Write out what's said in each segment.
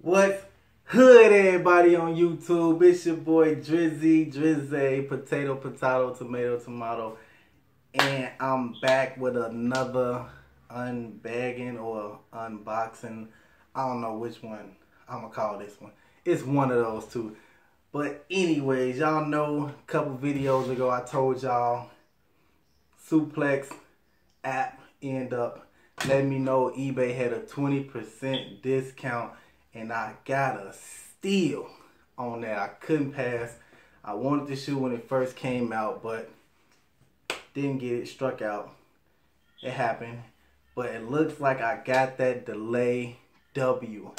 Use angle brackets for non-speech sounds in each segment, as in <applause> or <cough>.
What's hood, everybody on YouTube? It's your boy Drizzy, Drizzy, potato, potato, tomato, tomato, and I'm back with another unbagging or unboxing. I don't know which one I'm gonna call this one. It's one of those two. But anyways, y'all know a couple videos ago I told y'all Suplex app end up letting me know eBay had a 20% discount and I got a steal on that. I couldn't pass. I wanted the shoe when it first came out, but didn't get it struck out. It happened. But it looks like I got that delay W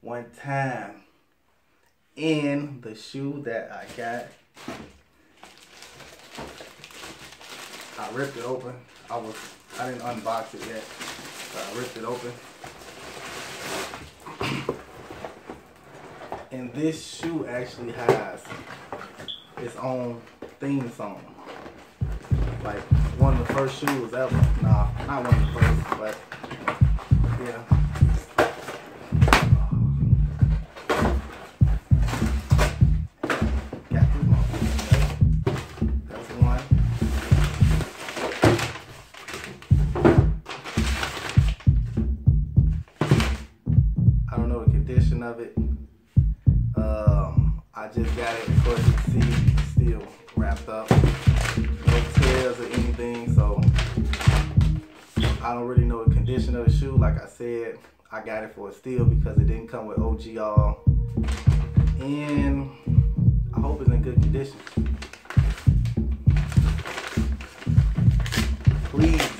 one time. in the shoe that I got, I ripped it open. I was I didn't unbox it yet. I ripped it open. This shoe actually has its own theme song. Like one of the first shoes ever. Nah, not one of the first, but just got it, course, you see still wrapped up. No tears or anything, so I don't really know the condition of the shoe. Like I said, I got it for a steal because it didn't come with OG all. And I hope it's in good condition. Please.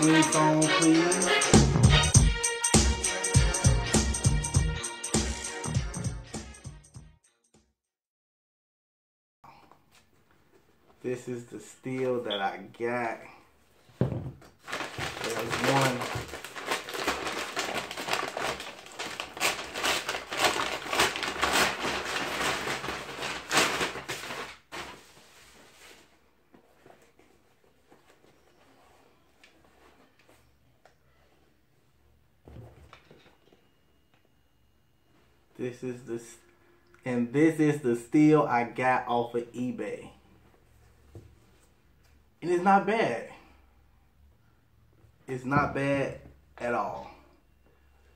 Please. This is the steal that I got. There's one. This is the, and this is the steal I got off of eBay. And it's not bad. It's not bad at all.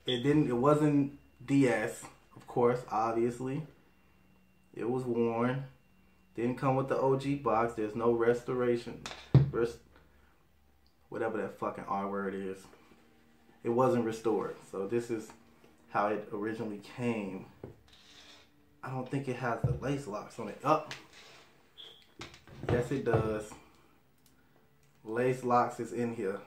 It didn't, it wasn't DS, of course, obviously. It was worn. Didn't come with the OG box. There's no restoration. Rest, whatever that fucking R word is. It wasn't restored. So this is how it originally came. I don't think it has the lace locks on it. Up. Yes, it does. Lace locks is in here.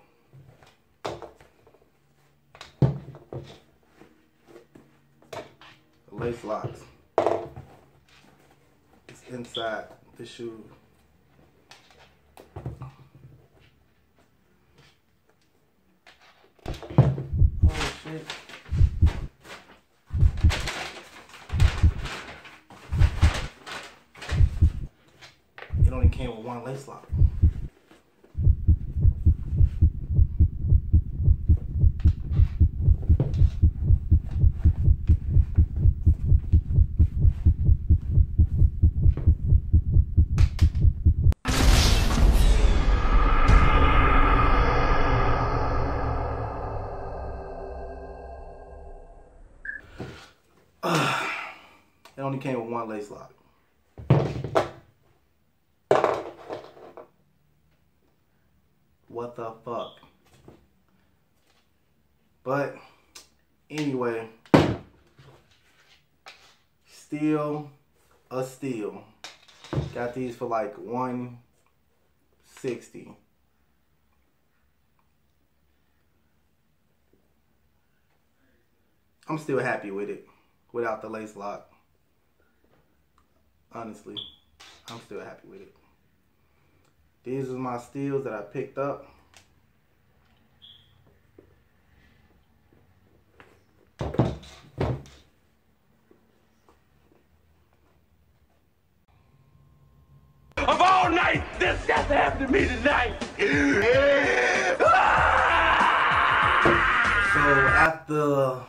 Lace locks. It's inside the shoe. Oh shit. It only came with one lace lock. <sighs> It only came with one lace lock. What the fuck? But anyway, still a steal. Got these for like 160. I'm still happy with it without the lace lock. Honestly, I'm still happy with it. These are my steals that I picked up. of all night. just just happened to me tonight. So after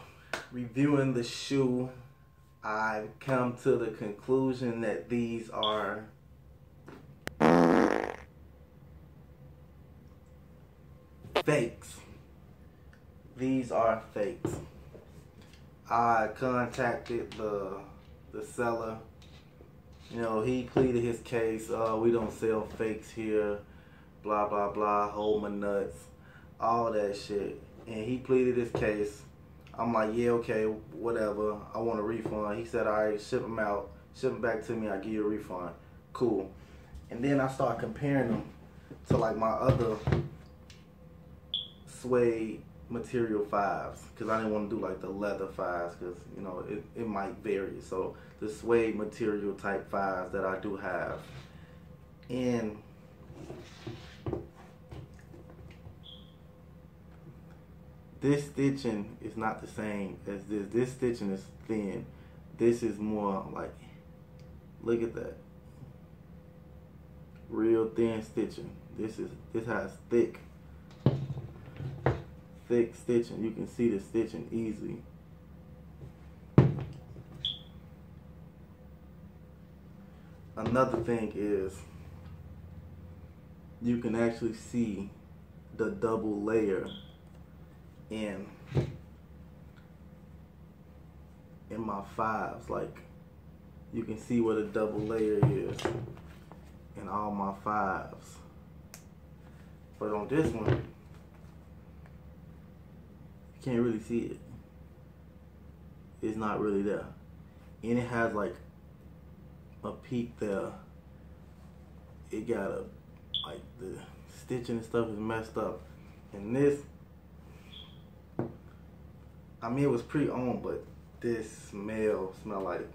reviewing the shoe, I've come to the conclusion that these are fakes. These are fakes. I contacted the the seller. You know, he pleaded his case. Uh, we don't sell fakes here. Blah blah blah. Hold my nuts. All that shit. And he pleaded his case. I'm like, yeah, okay, whatever. I want a refund. He said, all right, ship them out. Ship them back to me. I give you a refund. Cool. And then I start comparing them to like my other suede material fives because I didn't want to do like the leather fives because you know it, it might vary. So the suede material type fives that I do have, and this stitching is not the same as this. This stitching is thin. This is more like, look at that, real thin stitching. This is this has thick thick stitching. You can see the stitching easily. Another thing is you can actually see the double layer in in my fives like you can see what a double layer is in all my fives but on this one can't really see it. It's not really there. And it has like a peak there. It got a, like the stitching and stuff is messed up. And this, I mean it was pre-owned, but this smell smell like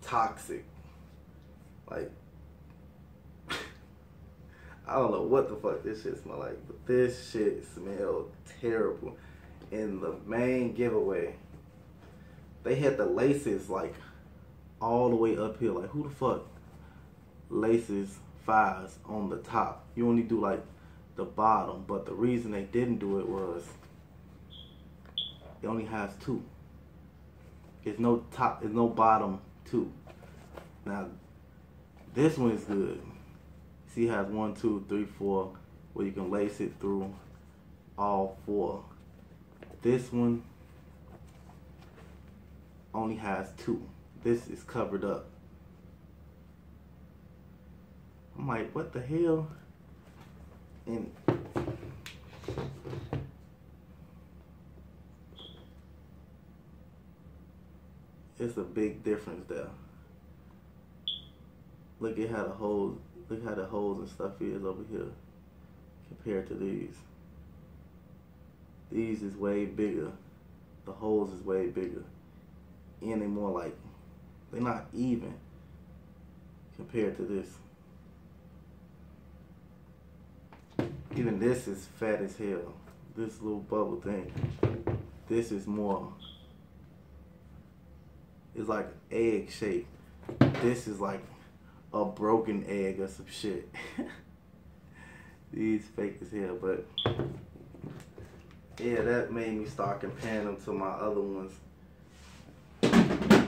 toxic. Like, <laughs> I don't know what the fuck this shit smell like, but this shit smelled terrible in the main giveaway, they had the laces like all the way up here. Like who the fuck laces fives on the top? You only do like the bottom, but the reason they didn't do it was it only has two. It's no top, it's no bottom two. Now this one is good. See, it has one, two, three, four, where you can lace it through all four this one only has two. This is covered up. I'm like, what the hell? And it's a big difference there. Look at how the holes, look how the holes and stuff is over here compared to these. These is way bigger. The holes is way bigger. And they more like, they're not even compared to this. Even this is fat as hell. This little bubble thing. This is more, it's like egg shape. This is like a broken egg or some shit. <laughs> These fake as hell, but yeah, that made me start comparing them to my other ones.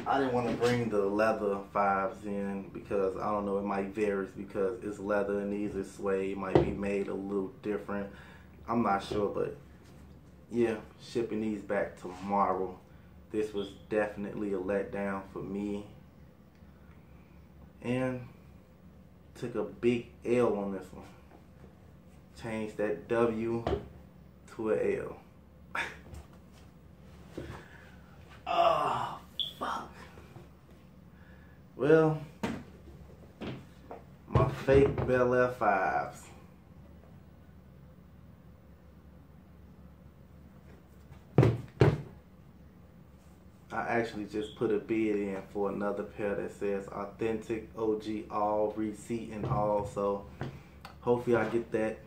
I didn't want to bring the leather fives in because I don't know, it might vary because it's leather and these are suede. It might be made a little different. I'm not sure, but yeah, shipping these back tomorrow. This was definitely a letdown for me. And took a big L on this one. Changed that W to an L. oh, fuck. Well, my fake Bel Air 5s. I actually just put a bid in for another pair that says authentic OG all receipt and all so hopefully I get that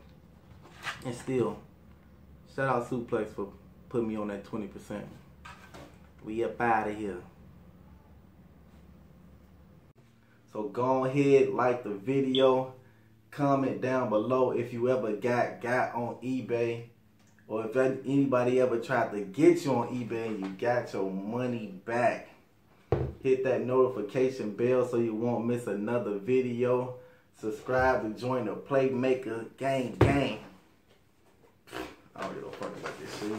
and still Shout out Suplex for putting me on that 20%. We up out of here. So go ahead, like the video, comment down below if you ever got got on eBay or if anybody ever tried to get you on eBay and you got your money back. Hit that notification bell so you won't miss another video. Subscribe to join the PlayMaka Gang Gang. I don't give a fuck about this shit.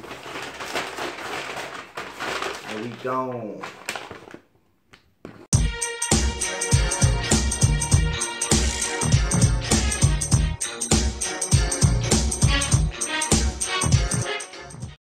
And we gone.